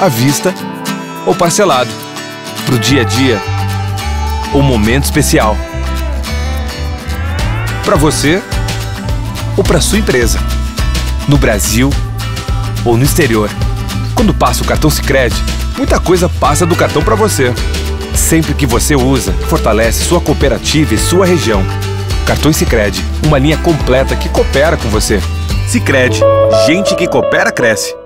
à vista ou parcelado. Para o dia a dia ou momento especial. Para você ou para sua empresa. No Brasil ou no exterior. Quando passa o cartão Sicredi, muita coisa passa do cartão para você. Sempre que você usa, fortalece sua cooperativa e sua região. Cartões Sicredi, uma linha completa que coopera com você. Sicredi, gente que coopera cresce.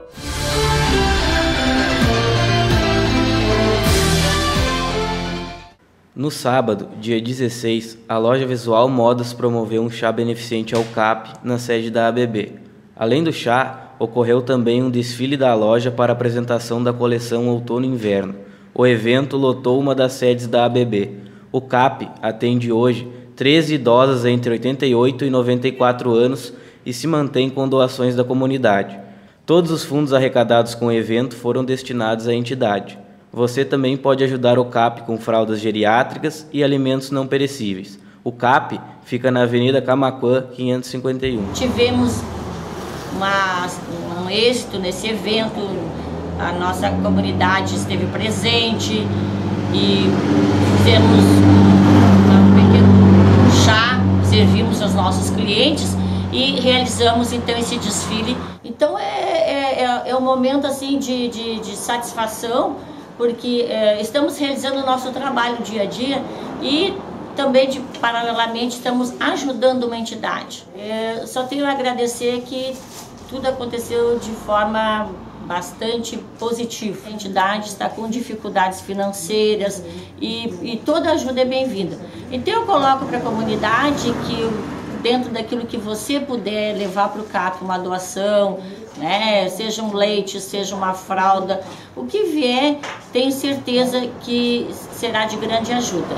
No sábado, dia 16, a loja Visual Modas promoveu um chá beneficente ao CAP na sede da ABB. Além do chá, ocorreu também um desfile da loja para apresentação da coleção Outono-Inverno. O evento lotou uma das sedes da ABB. O CAP atende hoje 13 idosas entre 88 e 94 anos e se mantém com doações da comunidade. Todos os fundos arrecadados com o evento foram destinados à entidade. Você também pode ajudar o CAP com fraldas geriátricas e alimentos não perecíveis. O CAP fica na Avenida Camacuã, 551. Tivemos uma, um êxito nesse evento, a nossa comunidade esteve presente e fizemos um pequeno chá, servimos aos nossos clientes e realizamos então esse desfile. Então é, é, é, é um momento assim de, de, de satisfação, porque é, estamos realizando o nosso trabalho dia a dia e também de, paralelamente estamos ajudando uma entidade. É, só tenho a agradecer que tudo aconteceu de forma bastante positiva. A entidade está com dificuldades financeiras e, e toda ajuda é bem-vinda. Então eu coloco para a comunidade que dentro daquilo que você puder levar para o CAP, uma doação, né, seja um leite, seja uma fralda, o que vier, tenho certeza que será de grande ajuda.